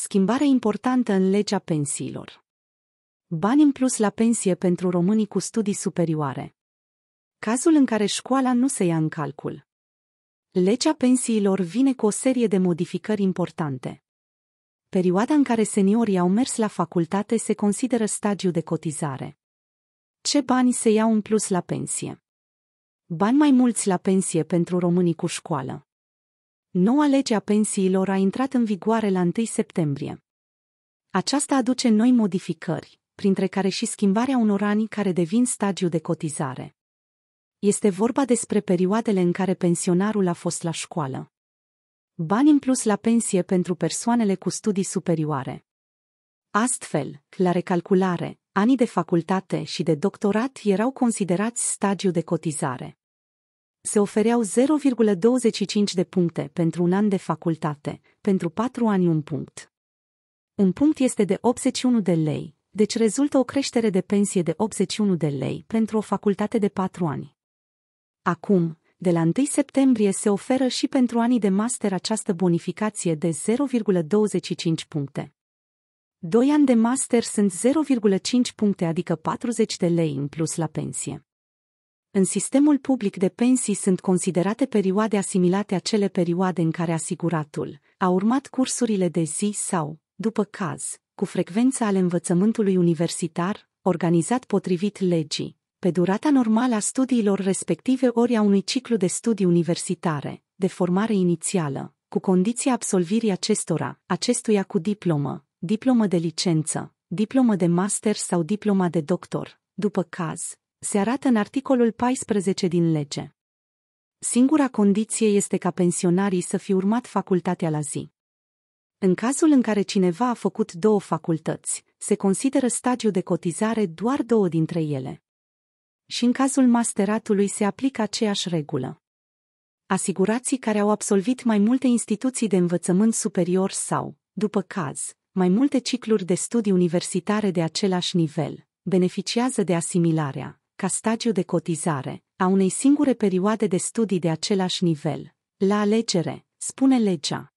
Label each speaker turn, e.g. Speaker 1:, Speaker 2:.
Speaker 1: Schimbare importantă în legea pensiilor. Bani în plus la pensie pentru românii cu studii superioare. Cazul în care școala nu se ia în calcul. Legea pensiilor vine cu o serie de modificări importante. Perioada în care seniorii au mers la facultate se consideră stagiu de cotizare. Ce bani se iau în plus la pensie? Bani mai mulți la pensie pentru românii cu școală. Noua lege a pensiilor a intrat în vigoare la 1 septembrie. Aceasta aduce noi modificări, printre care și schimbarea unor ani care devin stagiu de cotizare. Este vorba despre perioadele în care pensionarul a fost la școală. Bani în plus la pensie pentru persoanele cu studii superioare. Astfel, la recalculare, anii de facultate și de doctorat erau considerați stagiu de cotizare se ofereau 0,25 de puncte pentru un an de facultate, pentru patru ani un punct. Un punct este de 81 de lei, deci rezultă o creștere de pensie de 81 de lei pentru o facultate de patru ani. Acum, de la 1 septembrie se oferă și pentru anii de master această bonificație de 0,25 puncte. Doi ani de master sunt 0,5 puncte, adică 40 de lei în plus la pensie. În sistemul public de pensii sunt considerate perioade asimilate acele perioade în care asiguratul a urmat cursurile de zi sau, după caz, cu frecvența ale învățământului universitar, organizat potrivit legii, pe durata normală a studiilor respective ori a unui ciclu de studii universitare, de formare inițială, cu condiția absolvirii acestora, acestuia cu diplomă, diplomă de licență, diplomă de master sau diploma de doctor, după caz, se arată în articolul 14 din lege. Singura condiție este ca pensionarii să fi urmat facultatea la zi. În cazul în care cineva a făcut două facultăți, se consideră stagiu de cotizare doar două dintre ele. Și în cazul masteratului se aplică aceeași regulă. Asigurații care au absolvit mai multe instituții de învățământ superior sau, după caz, mai multe cicluri de studii universitare de același nivel, beneficiază de asimilarea, ca stagiu de cotizare, a unei singure perioade de studii de același nivel, la alegere, spune legea.